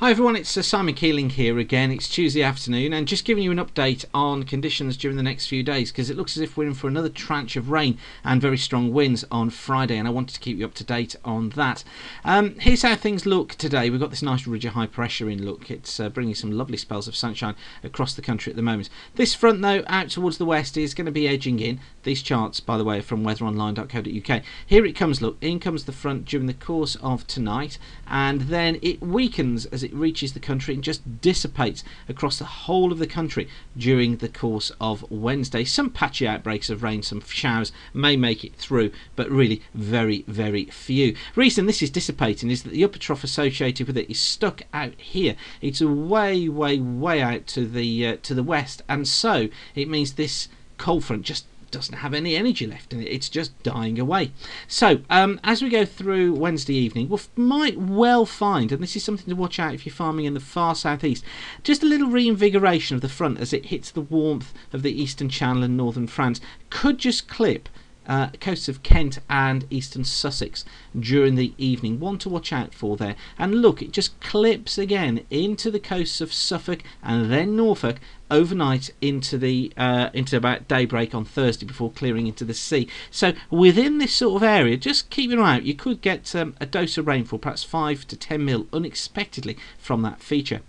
Hi everyone, it's uh, Simon Keeling here again. It's Tuesday afternoon and just giving you an update on conditions during the next few days because it looks as if we're in for another tranche of rain and very strong winds on Friday and I wanted to keep you up to date on that. Um, here's how things look today. We've got this nice ridge of high pressure in look. It's uh, bringing some lovely spells of sunshine across the country at the moment. This front though out towards the west is going to be edging in. These charts by the way are from weatheronline.co.uk. Here it comes look, in comes the front during the course of tonight and then it weakens as it reaches the country and just dissipates across the whole of the country during the course of Wednesday. Some patchy outbreaks of rain, some showers may make it through, but really very, very few. Reason this is dissipating is that the upper trough associated with it is stuck out here. It's way, way, way out to the uh, to the west, and so it means this cold front just doesn't have any energy left in it. It's just dying away. So, um, as we go through Wednesday evening, we might well find, and this is something to watch out if you're farming in the far southeast, just a little reinvigoration of the front as it hits the warmth of the eastern channel and northern France. Could just clip uh, coasts of Kent and eastern Sussex during the evening. One to watch out for there. And look, it just clips again into the coasts of Suffolk and then Norfolk overnight into the uh, into about daybreak on Thursday before clearing into the sea. So within this sort of area, just keep your eye out. You could get um, a dose of rainfall, perhaps five to ten mil, unexpectedly from that feature.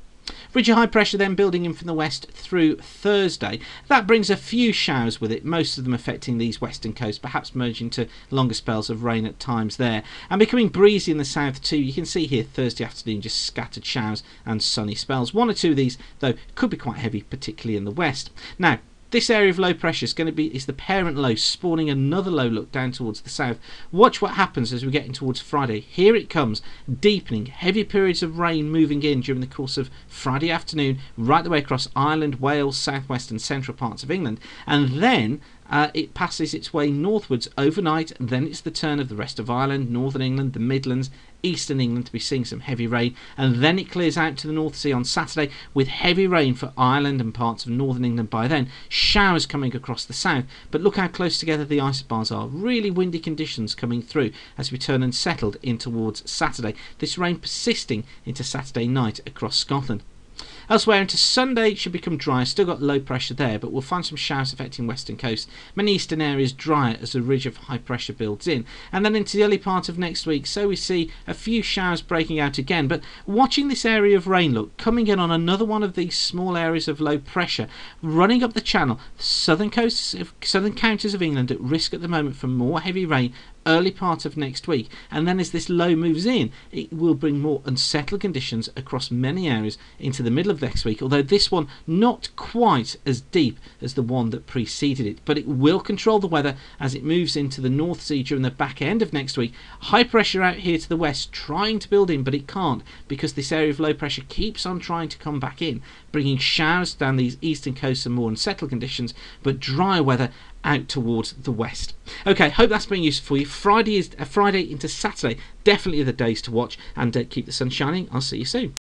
Ridge of high pressure then building in from the west through Thursday. That brings a few showers with it, most of them affecting these western coasts, perhaps merging to longer spells of rain at times there. And becoming breezy in the south too. You can see here Thursday afternoon just scattered showers and sunny spells. One or two of these, though, could be quite heavy, particularly in the west. Now, this area of low pressure is going to be is the parent low spawning another low look down towards the south. Watch what happens as we get in towards Friday. Here it comes, deepening, heavy periods of rain moving in during the course of Friday afternoon, right the way across Ireland, Wales, southwest and central parts of England, and then uh, it passes its way northwards overnight. Then it's the turn of the rest of Ireland, northern England, the Midlands, eastern England to be seeing some heavy rain, and then it clears out to the North Sea on Saturday with heavy rain for Ireland and parts of northern England by then. Showers coming across the south, but look how close together the isobars are. Really windy conditions coming through as we turn and settled in towards Saturday. This rain persisting into Saturday night across Scotland. Elsewhere into Sunday, it should become dry. Still got low pressure there, but we'll find some showers affecting western coast. Many eastern areas drier as a ridge of high pressure builds in. And then into the early part of next week, so we see a few showers breaking out again. But watching this area of rain look, coming in on another one of these small areas of low pressure, running up the channel, southern coasts, southern counties of England at risk at the moment for more heavy rain early part of next week. And then as this low moves in, it will bring more unsettled conditions across many areas into the middle of next week, although this one not quite as deep as the one that preceded it. But it will control the weather as it moves into the North Sea during the back end of next week. High pressure out here to the west trying to build in, but it can't because this area of low pressure keeps on trying to come back in, bringing showers down these eastern coasts and more unsettled conditions, but dry weather out towards the west. Okay, hope that's been useful for you. Friday is uh, Friday into Saturday, definitely the days to watch, and uh, keep the sun shining. I'll see you soon.